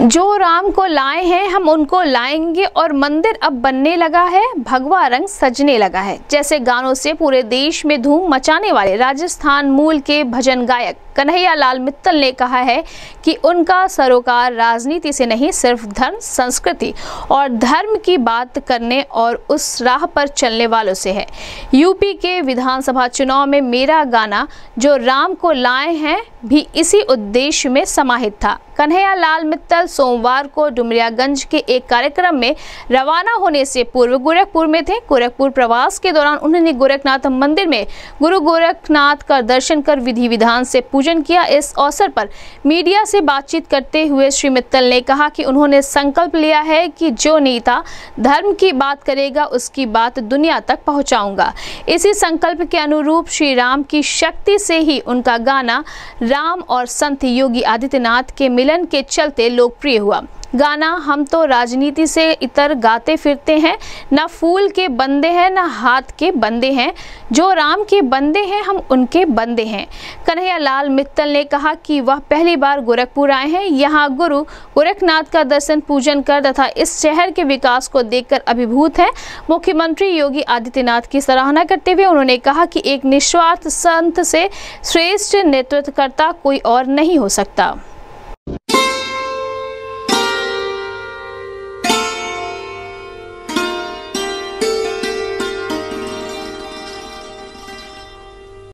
जो राम को लाए हैं, हम उनको लाएँगे और मंदिर अब बनने लगा है, भगवा रंग सजने लगा है। जैसे गानों से पूरे देश में धूम मचाने वाले राजस्थान मूल के भजन गायक कन्हैया लाल मित्तल ने कहा है कि उनका सरोकार राजनीति से नहीं, सिर्फ़ धर्म, संस्कृति और धर्म की बात करने और उस राह पर चलने वालों से है। यूपी के विधानसभा चुनाव में मेरा गाना, जो राम को लाए हैं, भी इसी उद्देश्य में समाहित था। कन्हैया लाल मित्तल सोमवार को डुमरियागंज के एक कार्यक्रम में रवाना होने से पूर्व गोरखपुर में थे। गोरखपुर प्रवास के दौरान उन्होंने गोरखनाथ मंदिर में गुरु गोरखनाथ का दर्शन कर विधि विधान से पूजन किया इस अवसर पर। मीडिया से बातचीत करते हुए श्री मित्तल ने कहा कि उन्होंने संकल्प लिया है कि जो नेता धर्म की बात करेगा, उसकी बात दुनिया तक पहुंचाऊँगा। इसी संकल्प के अनुरूप श्री राम की शक्ति से ही उनका गाना राम और संत योगी आदित्यनाथ के मिलन के चलते लोकप्रिय हुआ। गाना, हम तो राजनीति से इतर गाते फिरते हैं। ना फूल के बंदे हैं, न हाथ के बंदे हैं। जो राम के बंदे हैं, हम उनके बंदे हैं। कन्हैया लाल मित्तल ने कहा कि वह पहली बार गोरखपुर आए हैं। यहाँ गुरु गोरखनाथ का दर्शन पूजन कर तथा इस शहर के विकास को देखकर अभिभूत है। मुख्यमंत्री योगी आदित्यनाथ की सराहना करते हुए उन्होंने कहा कि एक निस्वार्थ संत से श्रेष्ठ नेतृत्वकर्ता कोई और नहीं हो सकता।